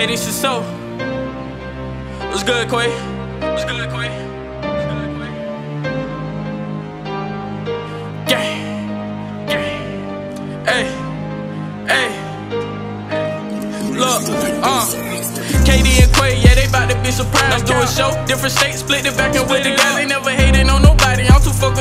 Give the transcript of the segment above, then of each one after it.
KD so. What's good, Quay? What's good, Quay? What's good, Quay? Gang. Gang. Hey. Hey. Look, uh. KD and Quay, yeah, they bout to be surprised. Do a show, different states, split it back and with the guys. They never.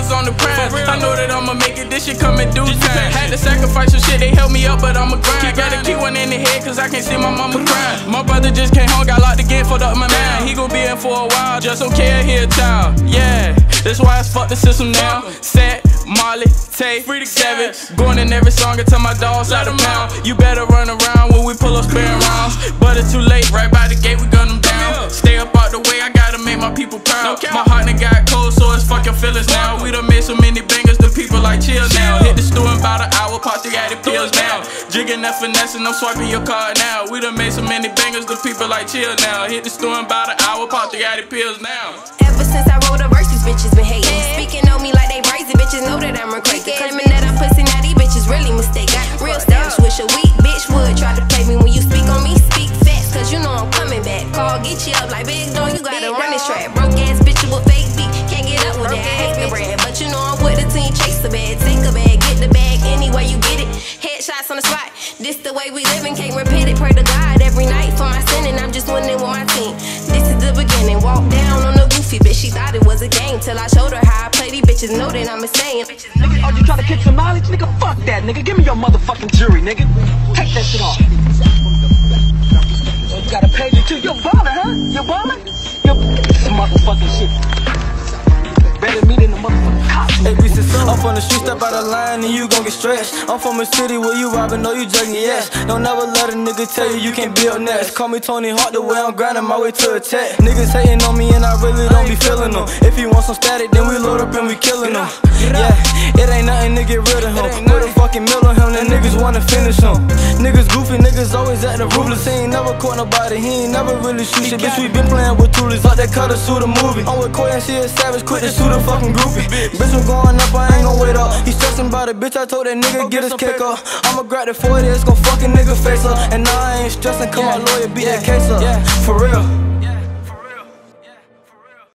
Focused on the prize. I know that I'ma make it. This shit come coming due time. Had to sacrifice some shit. They held me up, but I'ma grind. Gotta keep one in the head, cause I can't see my mama cry. My brother just came home, got locked again, fucked up my mind. He gon' be in for a while, just don't care, he a child. Yeah, that's why it's fuck the system now. Set, Molly, Tay, Free Seven. Going in every song until my dogs out of pound. You better run around when we pull up sparing rounds. But it's too late, right by the gate, we gun them down. Stay up out the way, I gotta make my people proud. My heart done got cold, so it's fucking feelings now. We done like chill now. Hit the store in about an hour, pop the addy pills now. Jigging that finesse and I'm swiping your card now. We done made so many bangers, the people like chill now. Hit the store in about an hour, pop the addy pills now. Ever since I wrote a verse, these bitches been hating. Speaking on me like they crazy, bitches know that I'm a crazy. Claiming that I'm pussy, now these bitches really mistaken. Real styles, wish a weak bitch would try to play me when you speak on me. Speak fast, cause you know I'm coming back. Call, get you up like big dog, you gotta run this track. Broke Chase the bag, take a bag, get the bag anywhere you get it. Headshots on the spot, this the way we living, can't repeat it. Pray to God every night for my sin, and I'm just winning with my team. This is the beginning, walk down on the goofy bitch. She thought it was a game till I showed her how I play. These bitches know that I'm insane. Nigga, are you trying to kick some knowledge? Nigga, fuck that, nigga. Give me your motherfucking jury, nigga. Take that shit off. You gotta pay me too. You're ballin', huh? You're ballin'? You're some motherfucking shit. Better me than. Hey, we said so. I'm from the street, step out of line and you gon' get stretched. I'm from a city where you robbing, know you jugging, yes. Don't ever let a nigga tell you you can't build next. Call me Tony Hawk the way I'm grinding my way to a tech. Niggas hating on me and I really don't be feeling them. If you want some static, then we load up and we killing them. Yeah, it ain't nothing to get rid of him. Put a fucking mill then niggas wanna finish him. Niggas goofy, niggas always acting ruthless. He ain't never caught nobody, he ain't never really shoot shit. Bitch, we been playing with toolies, like that cut a suit a movie. I'm with Koy and she a savage, quit to shoot a fucking groupie. Bitch, I'm going up, I ain't gon' wait up. He stressing about it, bitch, I told that nigga get his kick up. I'ma grab the 40, it's gon' fucking nigga face up. And now I ain't stressing, cause my lawyer beat that case up. For real.